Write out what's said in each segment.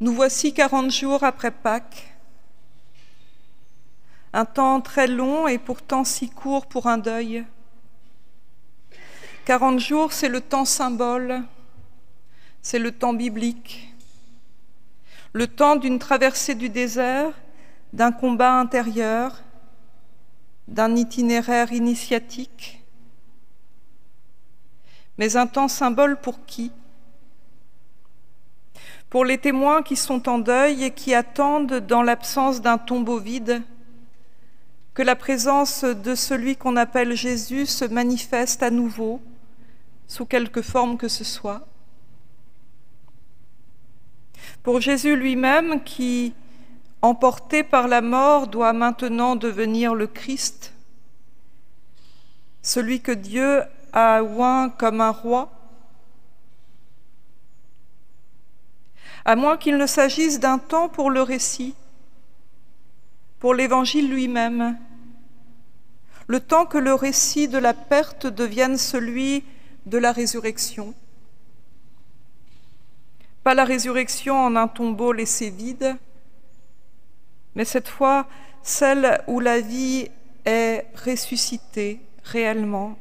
Nous voici quarante jours après Pâques, un temps très long et pourtant si court pour un deuil. Quarante jours, c'est le temps symbole, c'est le temps biblique, le temps d'une traversée du désert, d'un combat intérieur, d'un itinéraire initiatique, mais un temps symbole pour qui? Pour les témoins qui sont en deuil et qui attendent, dans l'absence d'un tombeau vide, que la présence de celui qu'on appelle Jésus se manifeste à nouveau, sous quelque forme que ce soit. Pour Jésus lui-même qui, emporté par la mort, doit maintenant devenir le Christ, celui que Dieu a oint comme un roi, à moins qu'il ne s'agisse d'un temps pour le récit, pour l'Évangile lui-même, le temps que le récit de la perte devienne celui de la résurrection. Pas la résurrection en un tombeau laissé vide, mais cette fois celle où la vie est ressuscitée réellement.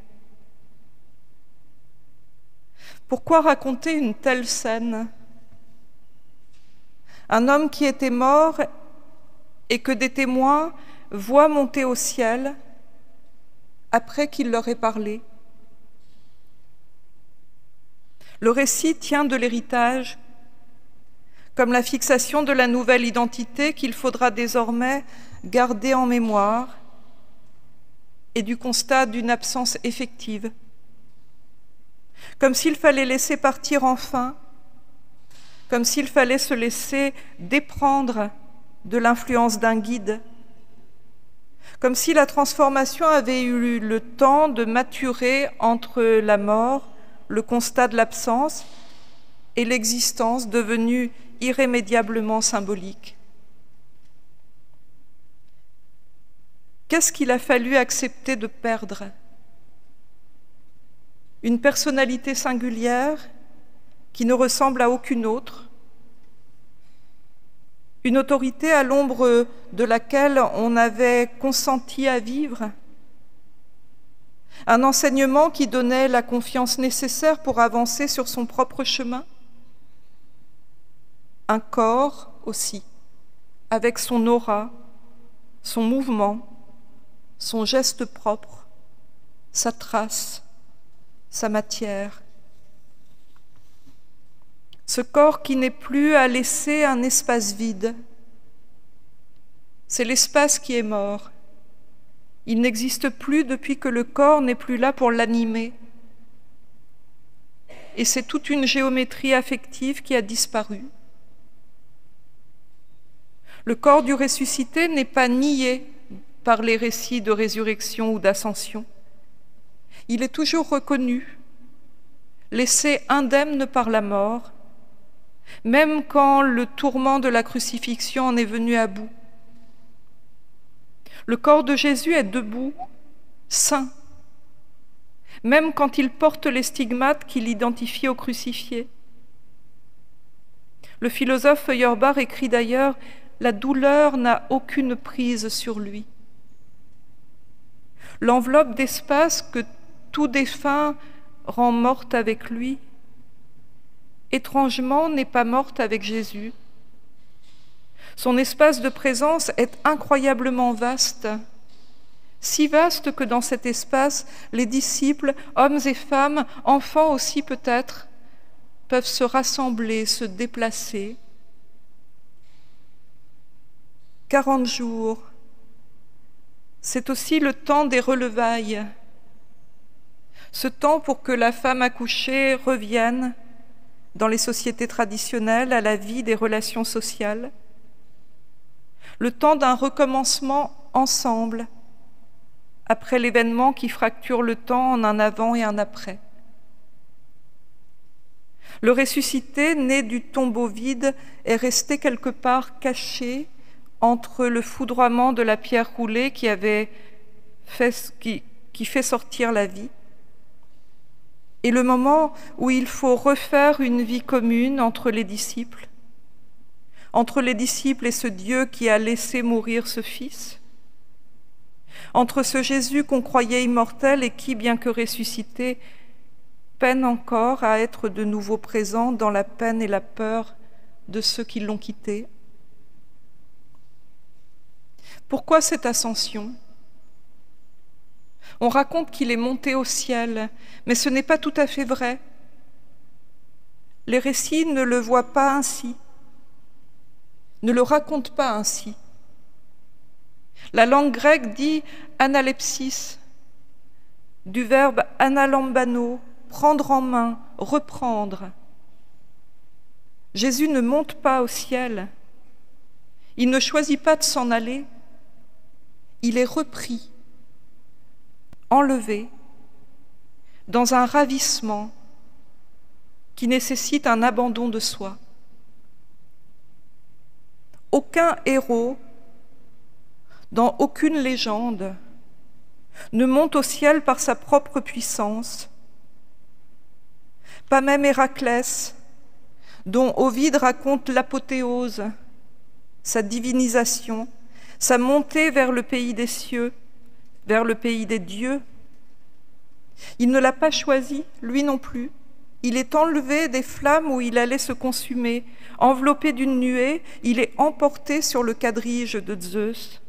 Pourquoi raconter une telle scène? Un homme qui était mort et que des témoins voient monter au ciel après qu'il leur ait parlé. Le récit tient de l'héritage comme la fixation de la nouvelle identité qu'il faudra désormais garder en mémoire et du constat d'une absence effective, comme s'il fallait laisser partir enfin, comme s'il fallait se laisser déprendre de l'influence d'un guide, comme si la transformation avait eu le temps de maturer entre la mort, le constat de l'absence, et l'existence devenue irrémédiablement symbolique. Qu'est-ce qu'il a fallu accepter de perdre? Une personnalité singulière qui ne ressemble à aucune autre, une autorité à l'ombre de laquelle on avait consenti à vivre, un enseignement qui donnait la confiance nécessaire pour avancer sur son propre chemin un corps aussi, avec son aura, son mouvement, son geste propre, sa trace, sa matière. Ce corps qui n'est plus à laisser un espace vide, c'est l'espace qui est mort. Il n'existe plus depuis que le corps n'est plus là pour l'animer. Et c'est toute une géométrie affective qui a disparu. Le corps du ressuscité n'est pas nié par les récits de résurrection ou d'ascension. Il est toujours reconnu, laissé indemne par la mort, même quand le tourment de la crucifixion en est venu à bout. Le corps de Jésus est debout, saint, même quand il porte les stigmates qui l'identifient au crucifié. Le philosophe Feuerbach écrit d'ailleurs la douleur n'a aucune prise sur lui. L'enveloppe d'espace que tout défunt rend morte avec lui, étrangement n'est pas morte avec Jésus. Son espace de présence est incroyablement vaste, si vaste que dans cet espace, les disciples, hommes et femmes, enfants aussi peut-être, peuvent se rassembler, se déplacer, Quarante jours, c'est aussi le temps des relevailles, ce temps pour que la femme accouchée revienne dans les sociétés traditionnelles à la vie des relations sociales, le temps d'un recommencement ensemble après l'événement qui fracture le temps en un avant et un après. Le ressuscité, né du tombeau vide, est resté quelque part caché entre le foudroiement de la pierre roulée qui, avait fait, sortir la vie et le moment où il faut refaire une vie commune entre les disciples, entre les disciples et ce Dieu qui a laissé mourir ce Fils Entre ce Jésus qu'on croyait immortel et qui, bien que ressuscité, peine encore à être de nouveau présent dans la peine et la peur de ceux qui l'ont quitté. Pourquoi cette ascension? On raconte qu'il est monté au ciel, mais ce n'est pas tout à fait vrai. Les récits ne le voient pas ainsi, ne le racontent pas ainsi. La langue grecque dit analepsis, du verbe analambano, prendre en main, reprendre. Jésus ne monte pas au ciel, il ne choisit pas de s'en aller, il est repris, enlevé, dans un ravissement qui nécessite un abandon de soi. Aucun héros, dans aucune légende, ne monte au ciel par sa propre puissance, pas même Héraclès, dont Ovide raconte l'apothéose, sa divinisation, sa montée vers le pays des cieux, vers le pays des dieux. Il ne l'a pas choisi, lui non plus. Il est enlevé des flammes où il allait se consumer. Enveloppé d'une nuée, il est emporté sur le quadrige de Zeus.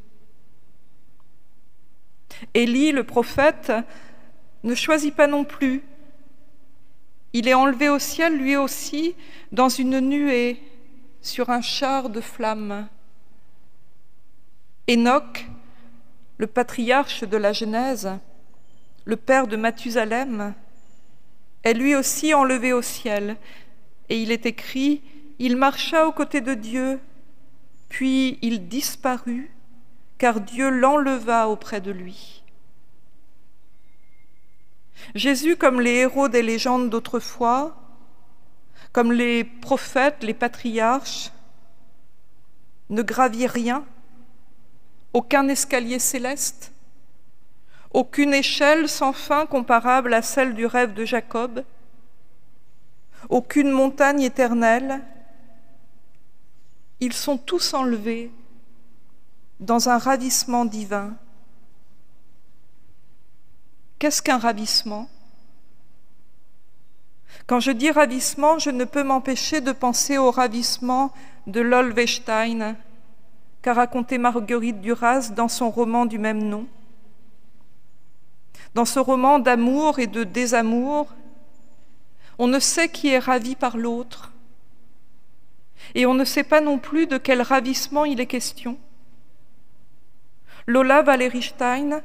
Élie, le prophète, ne choisit pas non plus. Il est enlevé au ciel, lui aussi, dans une nuée, sur un char de flammes. Enoch, le patriarche de la Genèse, le père de Mathusalem, est lui aussi enlevé au ciel. Et il est écrit, il marcha aux côtés de Dieu, puis il disparut, car Dieu l'enleva auprès de lui. Jésus, comme les héros des légendes d'autrefois, comme les prophètes, les patriarches, ne gravit rien, aucun escalier céleste, aucune échelle sans fin comparable à celle du rêve de Jacob, aucune montagne éternelle. Ils sont tous enlevés dans un ravissement divin. Qu'est-ce qu'un ravissement? Quand je dis ravissement, je ne peux m'empêcher de penser au ravissement de Lolvestein, qu'a raconté Marguerite Duras dans son roman du même nom. Dans ce roman d'amour et de désamour, on ne sait qui est ravi par l'autre, et on ne sait pas non plus de quel ravissement il est question. Lola Stein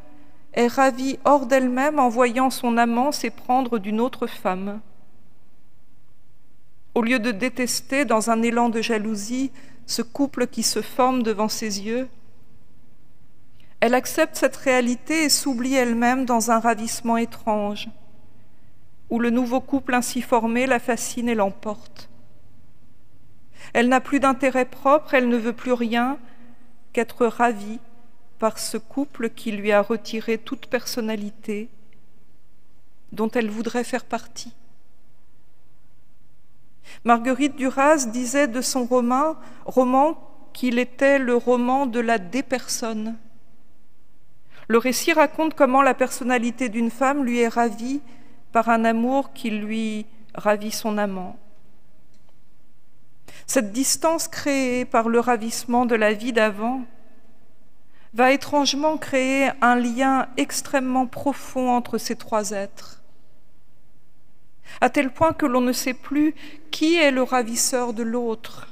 est ravie hors d'elle-même en voyant son amant s'éprendre d'une autre femme. Au lieu de détester dans un élan de jalousie ce couple qui se forme devant ses yeux, elle accepte cette réalité et s'oublie elle-même dans un ravissement étrange, où le nouveau couple ainsi formé la fascine et l'emporte. Elle n'a plus d'intérêt propre, elle ne veut plus rien qu'être ravie par ce couple qui lui a retiré toute personnalité dont elle voudrait faire partie. Marguerite Duras disait de son roman, roman qu'il était le roman de la dépersonne. Le récit raconte comment la personnalité d'une femme lui est ravie par un amour qui lui ravit son amant. Cette distance créée par le ravissement de la vie d'avant va étrangement créer un lien extrêmement profond entre ces trois êtres, à tel point que l'on ne sait plus qui est le ravisseur de l'autre.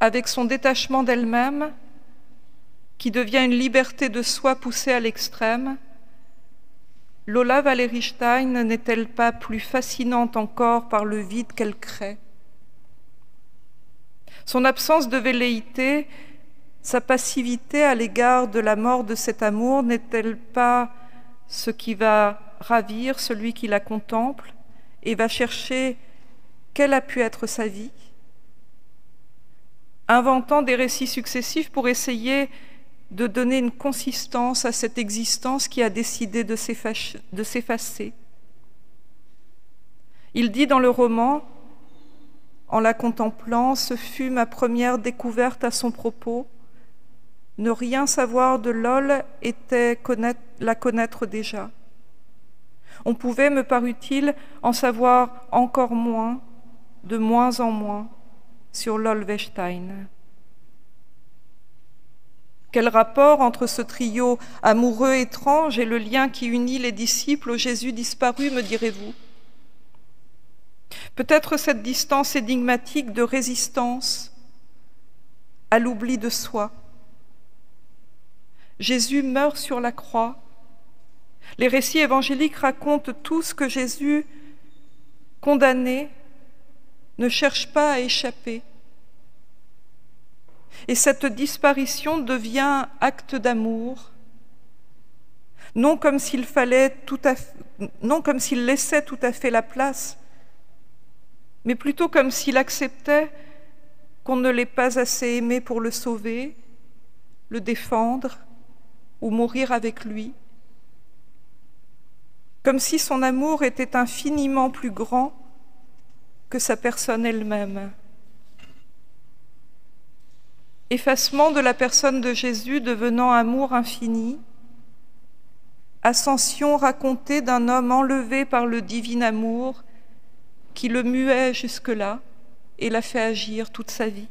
Avec son détachement d'elle-même, qui devient une liberté de soi poussée à l'extrême, Lola Valérie Stein n'est-elle pas plus fascinante encore par le vide qu'elle crée? Son absence de velléité, sa passivité à l'égard de la mort de cet amour n'est-elle pas ce qui va ravir celui qui la contemple et va chercher quelle a pu être sa vie Inventant des récits successifs pour essayer de donner une consistance à cette existence qui a décidé de s'effacer. Il dit dans le roman, en la contemplant, ce fut ma première découverte à son propos. Ne rien savoir de Lol était la connaître déjà. On pouvait, me parut-il, en savoir encore moins, de moins en moins, sur Lolvestein. Quel rapport entre ce trio amoureux étrange et le lien qui unit les disciples au Jésus disparu, me direz-vous? Peut-être cette distance énigmatique de résistance à l'oubli de soi. Jésus meurt sur la croix. Les récits évangéliques racontent tout ce que Jésus, condamné, ne cherche pas à échapper. Et cette disparition devient acte d'amour, non comme s'il fallait tout à non comme s'il laissait tout à fait la place, mais plutôt comme s'il acceptait qu'on ne l'ait pas assez aimé pour le sauver, le défendre ou mourir avec lui, comme si son amour était infiniment plus grand que sa personne elle-même. Effacement de la personne de Jésus devenant amour infini, ascension racontée d'un homme enlevé par le divin amour qui le muait jusque-là et l'a fait agir toute sa vie.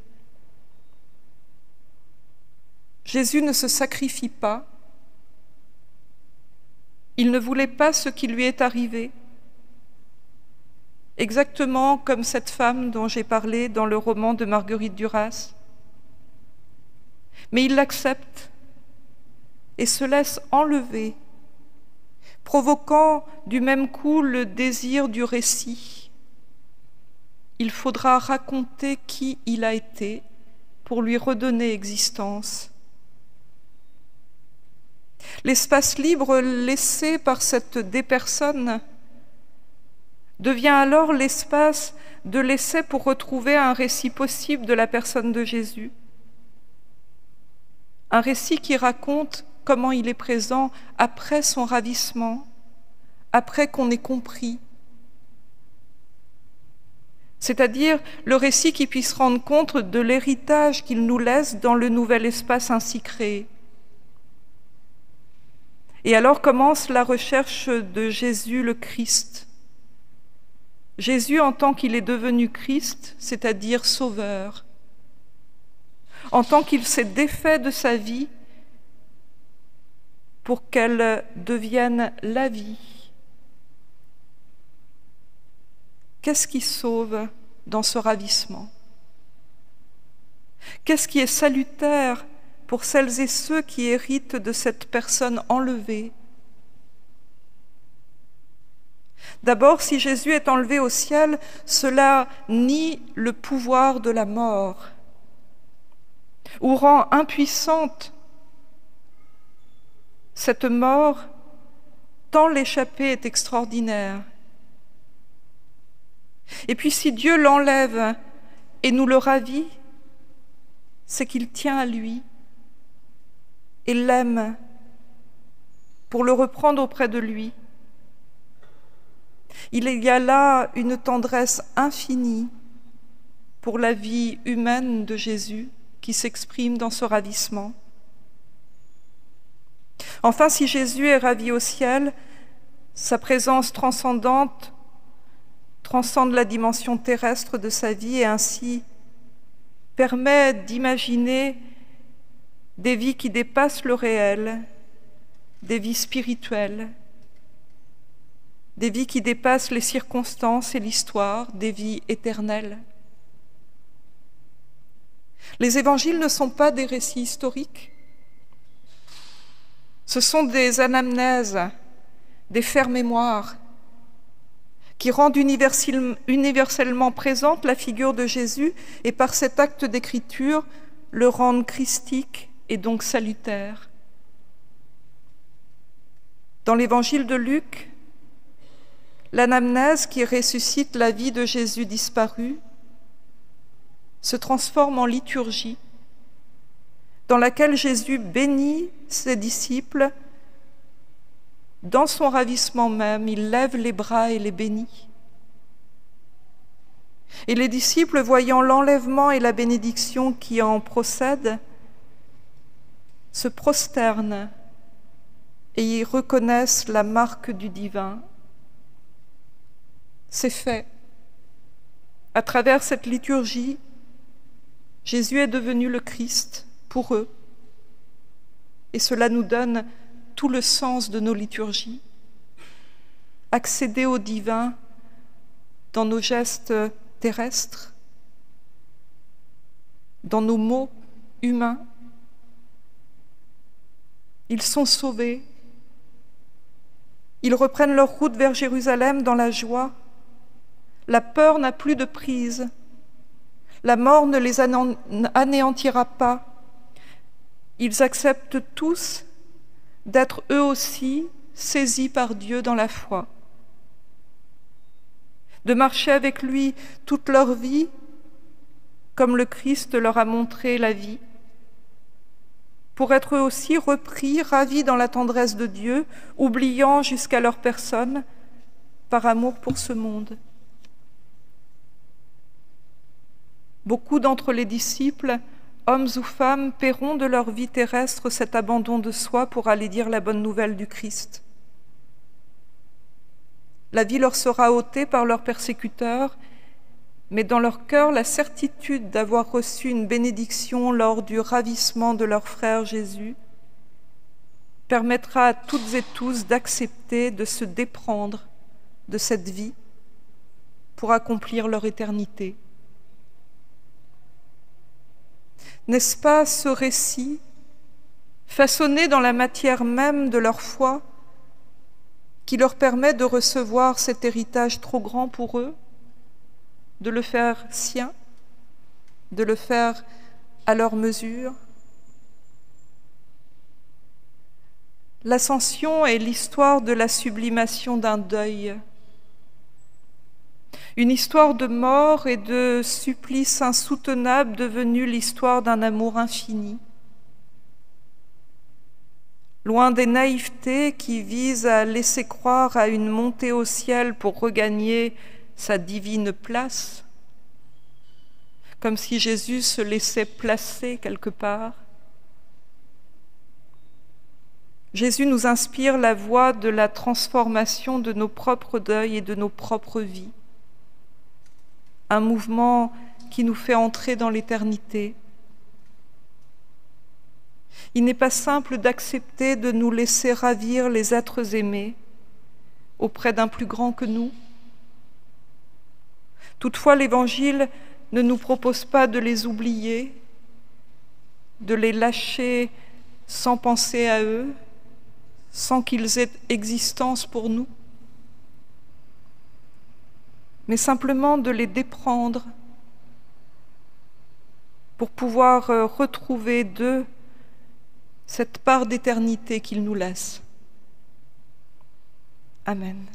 Jésus ne se sacrifie pas, il ne voulait pas ce qui lui est arrivé, exactement comme cette femme dont j'ai parlé dans le roman de Marguerite Duras. Mais il l'accepte et se laisse enlever, provoquant du même coup le désir du récit. Il faudra raconter qui il a été pour lui redonner existence. L'espace libre laissé par cette dépersonne devient alors l'espace de l'essai pour retrouver un récit possible de la personne de Jésus. Un récit qui raconte comment il est présent après son ravissement, après qu'on ait compris. C'est-à-dire le récit qui puisse rendre compte de l'héritage qu'il nous laisse dans le nouvel espace ainsi créé. Et alors commence la recherche de Jésus le Christ Jésus en tant qu'il est devenu Christ, c'est-à-dire Sauveur, en tant qu'il s'est défait de sa vie pour qu'elle devienne la vie. Qu'est-ce qui sauve dans ce ravissement? Qu'est-ce qui est salutaire pour celles et ceux qui héritent de cette personne enlevée D'abord, si Jésus est enlevé au ciel, cela nie le pouvoir de la mort ou rend impuissante cette mort tant l'échappée est extraordinaire. Et puis si Dieu l'enlève et nous le ravit, c'est qu'il tient à lui et l'aime pour le reprendre auprès de lui. Il y a là une tendresse infinie pour la vie humaine de Jésus qui s'exprime dans ce ravissement. Enfin, si Jésus est ravi au ciel, sa présence transcendante transcende la dimension terrestre de sa vie et ainsi permet d'imaginer des vies qui dépassent le réel, des vies spirituelles, des vies qui dépassent les circonstances et l'histoire, des vies éternelles. Les évangiles ne sont pas des récits historiques, ce sont des anamnèses, des faire-mémoires qui rendent universellement présente la figure de Jésus et par cet acte d'écriture le rendent christique et donc salutaire. Dans l'évangile de Luc, l'anamnèse qui ressuscite la vie de Jésus disparu se transforme en liturgie dans laquelle Jésus bénit ses disciples. Dans son ravissement même, il lève les bras et les bénit. Et les disciples, voyant l'enlèvement et la bénédiction qui en procèdent, se prosternent et y reconnaissent la marque du divin. C'est fait. À travers cette liturgie, Jésus est devenu le Christ pour eux. Et cela nous donne tout le sens de nos liturgies. Accéder au divin dans nos gestes terrestres, dans nos mots humains. Ils sont sauvés. Ils reprennent leur route vers Jérusalem dans la joie. La peur n'a plus de prise. La mort ne les anéantira pas. Ils acceptent tous d'être eux aussi saisis par Dieu dans la foi, de marcher avec lui toute leur vie, comme le Christ leur a montré la vie, pour être aussi repris, ravis dans la tendresse de Dieu, oubliant jusqu'à leur personne, par amour pour ce monde. Beaucoup d'entre les disciples, hommes ou femmes, paieront de leur vie terrestre cet abandon de soi pour aller dire la bonne nouvelle du Christ. La vie leur sera ôtée par leurs persécuteurs, mais dans leur cœur, la certitude d'avoir reçu une bénédiction lors du ravissement de leur frère Jésus permettra à toutes et tous d'accepter de se déprendre de cette vie pour accomplir leur éternité. N'est-ce pas ce récit, façonné dans la matière même de leur foi, qui leur permet de recevoir cet héritage trop grand pour eux, de le faire sien, de le faire à leur mesure L'ascension est l'histoire de la sublimation d'un deuil une histoire de mort et de supplice insoutenable devenue l'histoire d'un amour infini. Loin des naïvetés qui visent à laisser croire à une montée au ciel pour regagner sa divine place, comme si Jésus se laissait placer quelque part. Jésus nous inspire la voie de la transformation de nos propres deuils et de nos propres vies un mouvement qui nous fait entrer dans l'éternité. Il n'est pas simple d'accepter de nous laisser ravir les êtres aimés auprès d'un plus grand que nous. Toutefois, l'Évangile ne nous propose pas de les oublier, de les lâcher sans penser à eux, sans qu'ils aient existence pour nous mais simplement de les déprendre pour pouvoir euh, retrouver d'eux cette part d'éternité qu'ils nous laissent. Amen.